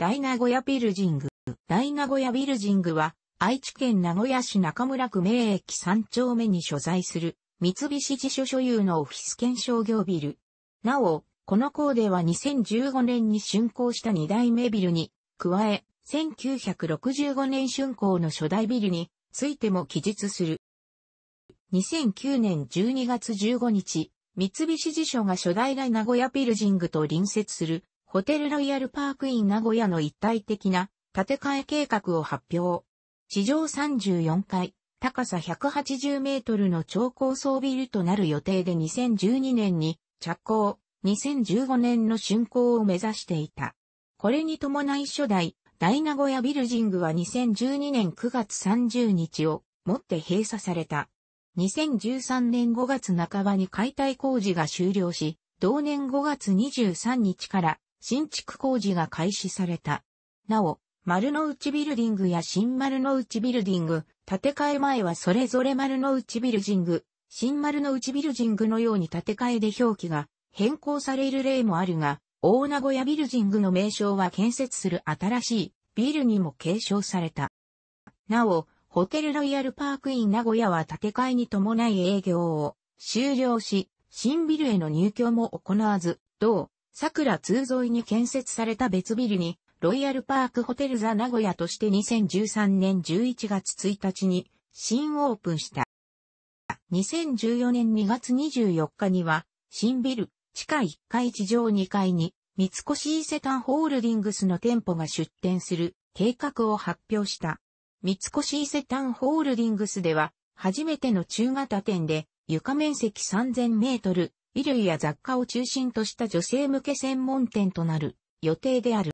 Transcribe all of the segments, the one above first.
大名古屋ビルジング。大名古屋ビルジングは、愛知県名古屋市中村区名駅3丁目に所在する、三菱地所所有のオフィス兼商業ビル。なお、このコーデは2015年に竣工した2代目ビルに、加え、1965年竣工の初代ビルについても記述する。2009年12月15日、三菱地所が初代大名古屋ビルジングと隣接するホテルロイヤルパークイン名古屋の一体的な建て替え計画を発表。地上34階、高さ180メートルの超高層ビルとなる予定で2012年に着工、2015年の竣工を目指していた。これに伴い初代大名古屋ビルジングは2012年9月30日をもって閉鎖された。2013年5月半ばに解体工事が終了し、同年5月23日から新築工事が開始された。なお、丸の内ビルディングや新丸の内ビルディング、建て替え前はそれぞれ丸の内ビルジング、新丸の内ビルジングのように建て替えで表記が変更される例もあるが、大名古屋ビルジングの名称は建設する新しいビルにも継承された。なお、ホテルロイヤルパークイン名古屋は建て替えに伴い営業を終了し、新ビルへの入居も行わず、同桜通沿いに建設された別ビルに、ロイヤルパークホテルザ名古屋として2013年11月1日に新オープンした。2014年2月24日には、新ビル、地下1階地上2階に、三越伊勢丹ホールディングスの店舗が出店する計画を発表した。三越伊勢丹ホールディングスでは、初めての中型店で、床面積3000メートル、衣類や雑貨を中心とした女性向け専門店となる予定である。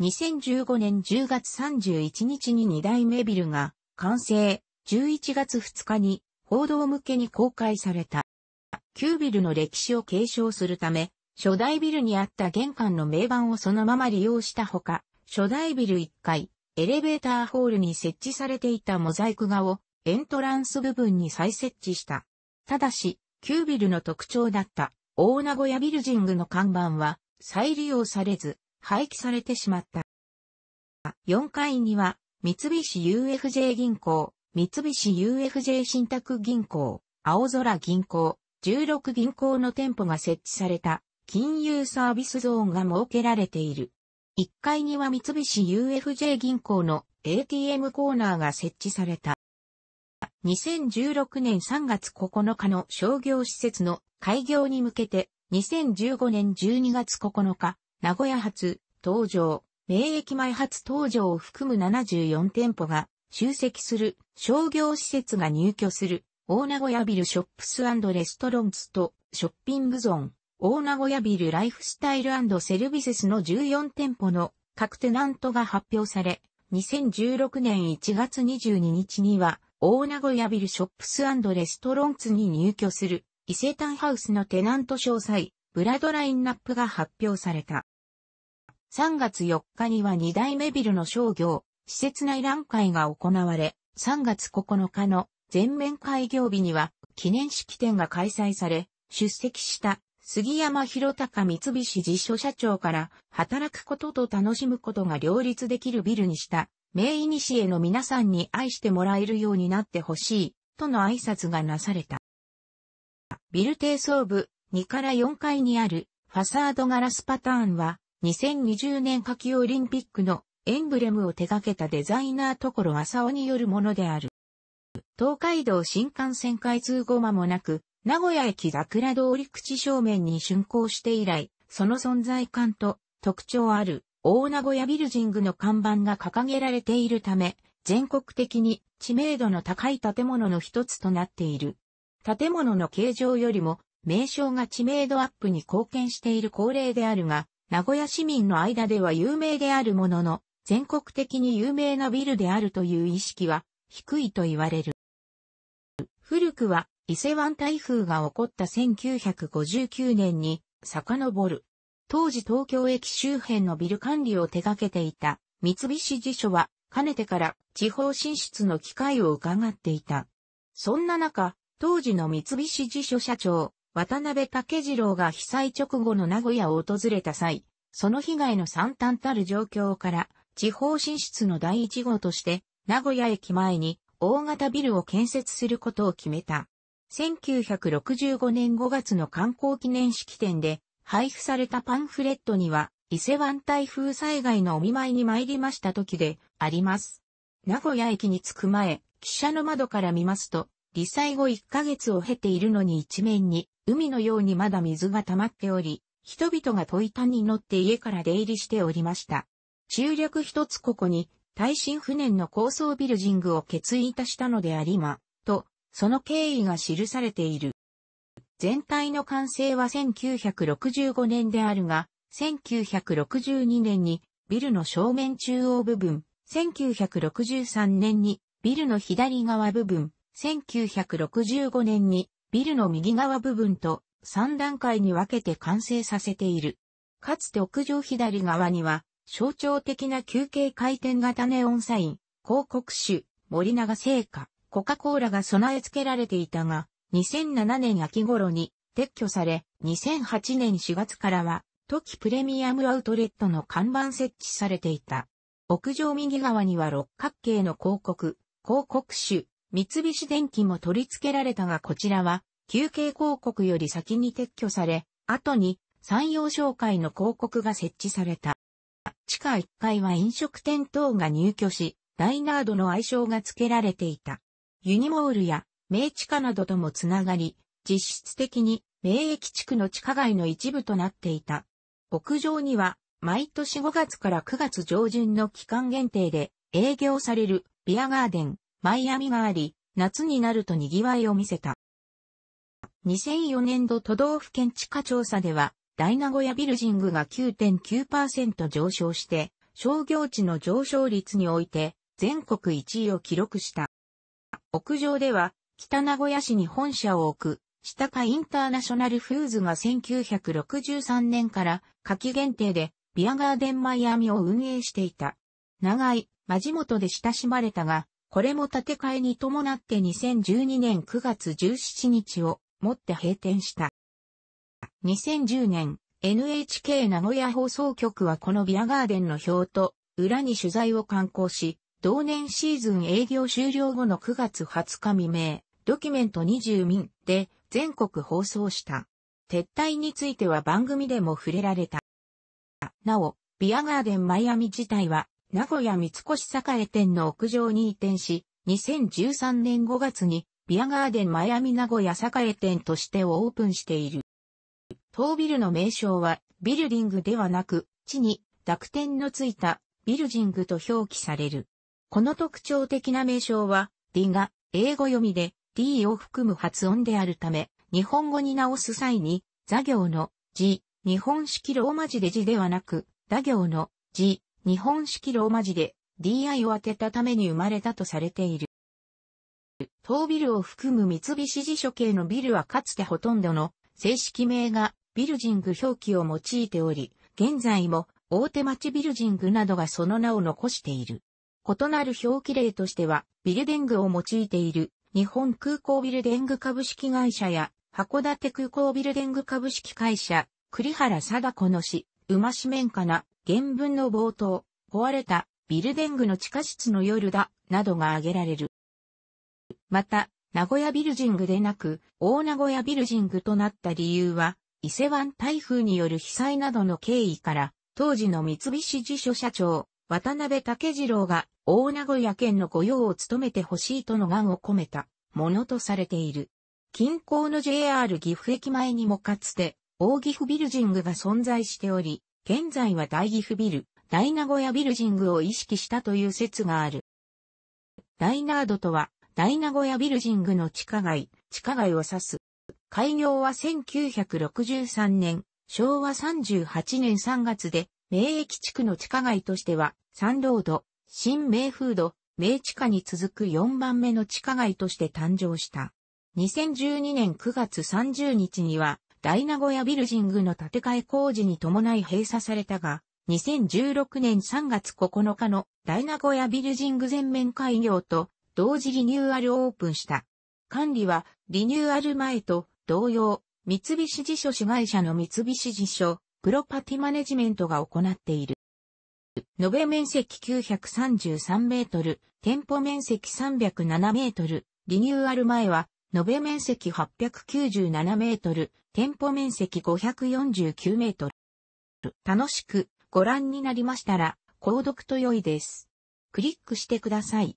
2015年10月31日に2代目ビルが完成、11月2日に報道向けに公開された。旧ビルの歴史を継承するため、初代ビルにあった玄関の名板をそのまま利用したほか、初代ビル1階、エレベーターホールに設置されていたモザイク画をエントランス部分に再設置した。ただし、旧ビルの特徴だった大名古屋ビルジングの看板は再利用されず廃棄されてしまった。4階には三菱 UFJ 銀行、三菱 UFJ 信託銀行、青空銀行、16銀行の店舗が設置された金融サービスゾーンが設けられている。1階には三菱 UFJ 銀行の ATM コーナーが設置された。2016年3月9日の商業施設の開業に向けて、2015年12月9日、名古屋発、東場、名駅前発東場を含む74店舗が集積する商業施設が入居する大名古屋ビルショップスレストロンツとショッピングゾーン、大名古屋ビルライフスタイルセルビセスの14店舗の各テナントが発表され、2016年1月22日には大名古屋ビルショップスレストロンツに入居する伊勢丹ハウスのテナント詳細、ブラドラインナップが発表された。3月4日には2代目ビルの商業、施設内覧会が行われ、3月9日の全面開業日には記念式典が開催され、出席した杉山博隆三菱実所社長から働くことと楽しむことが両立できるビルにした名医西への皆さんに愛してもらえるようになってほしい、との挨拶がなされた。ビル低層部2から4階にあるファサードガラスパターンは2020年夏季オリンピックのエンブレムを手掛けたデザイナー所浅尾によるものである。東海道新幹線開通後間もなく、名古屋駅桜通り口正面に竣工して以来、その存在感と特徴ある大名古屋ビルジングの看板が掲げられているため、全国的に知名度の高い建物の一つとなっている。建物の形状よりも名称が知名度アップに貢献している恒例であるが、名古屋市民の間では有名であるものの、全国的に有名なビルであるという意識は低いと言われる。古くは伊勢湾台風が起こった1959年に遡る。当時東京駅周辺のビル管理を手掛けていた三菱地所は、かねてから地方進出の機会を伺っていた。そんな中、当時の三菱地所社長、渡辺武次郎が被災直後の名古屋を訪れた際、その被害の惨憺たる状況から、地方進出の第一号として、名古屋駅前に大型ビルを建設することを決めた。1965年5月の観光記念式典で配布されたパンフレットには、伊勢湾台風災害のお見舞いに参りました時であります。名古屋駅に着く前、汽車の窓から見ますと、離災後1ヶ月を経ているのに一面に、海のようにまだ水が溜まっており、人々がトイタンに乗って家から出入りしておりました。中略一つここに、耐震不燃の高層ビルジングを決意いたしたのでありま、と、その経緯が記されている。全体の完成は1965年であるが、1962年にビルの正面中央部分、1963年にビルの左側部分、1965年にビルの右側部分と3段階に分けて完成させている。かつて屋上左側には象徴的な休憩回転型ネオンサイン、広告種、森永製菓、コカ・コーラが備え付けられていたが、2007年秋頃に撤去され、2008年4月からは、トキプレミアムアウトレットの看板設置されていた。屋上右側には六角形の広告、広告種、三菱電機も取り付けられたがこちらは休憩広告より先に撤去され、後に山陽商会の広告が設置された。地下1階は飲食店等が入居し、ダイナードの愛称が付けられていた。ユニモールや名地下などともつながり、実質的に名駅地区の地下街の一部となっていた。屋上には毎年5月から9月上旬の期間限定で営業されるビアガーデン、マイアミがあり、夏になると賑わいを見せた。2004年度都道府県地価調査では、大名古屋ビルジングが9.9%上昇して、商業地の上昇率において全国1位を記録した。屋上では、北名古屋市に本社を置く、下かインターナショナルフーズが1963年から夏季限定でビアガーデンマイアミを運営していた。長い、マジ元で親しまれたが、これも建て替えに伴って2012年9月17日をもって閉店した。2010年、NHK 名古屋放送局はこのビアガーデンの表と裏に取材を刊行し、同年シーズン営業終了後の9月20日未明、ドキュメント20民で全国放送した。撤退については番組でも触れられた。なお、ビアガーデンマイアミ自体は名古屋三越栄店の屋上に移転し、2013年5月にビアガーデンマイアミ名古屋栄店としてオープンしている。当ビルの名称は、ビルディングではなく、地に濁点のついたビルジングと表記される。この特徴的な名称は、D が英語読みで D を含む発音であるため、日本語に直す際に、座行の字、日本式ローマ字で字ではなく、打行の字、日本式ローマ字で DI を当てたために生まれたとされている。当ビルを含む三菱地所系のビルはかつてほとんどの正式名がビルジング表記を用いており、現在も大手町ビルジングなどがその名を残している。異なる表記例としては、ビルディングを用いている日本空港ビルディング株式会社や函館空港ビルディング株式会社、栗原貞子の市、馬市面かな、原文の冒頭、壊れたビルディングの地下室の夜だ、などが挙げられる。また、名古屋ビルジングでなく、大名古屋ビルジングとなった理由は、伊勢湾台風による被災などの経緯から、当時の三菱地所社長、渡辺武次郎が大名古屋県の御用を務めてほしいとの願を込めたものとされている。近郊の JR 岐阜駅前にもかつて大岐阜ビルジングが存在しており、現在は大岐阜ビル、大名古屋ビルジングを意識したという説がある。ダイナードとは、大名古屋ビルジングの地下街、地下街を指す。開業は1963年、昭和38年3月で、名駅地区の地下街としては、サンロード、新名風土、名地下に続く4番目の地下街として誕生した。2012年9月30日には、大名古屋ビルジングの建て替え工事に伴い閉鎖されたが、2016年3月9日の大名古屋ビルジング全面開業と同時リニューアルオープンした。管理はリニューアル前と同様、三菱地所子会社の三菱地所、プロパティマネジメントが行っている。延べ面積933メートル、店舗面積307メートル、リニューアル前は、延べ面積897メートル、店舗面積549メートル。楽しくご覧になりましたら、購読と良いです。クリックしてください。